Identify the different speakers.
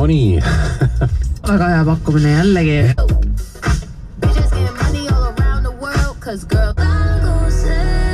Speaker 1: Nonii
Speaker 2: väga hea pakkumine jällegi.
Speaker 3: Bitches getting money all around the world cause girl I'm gonna say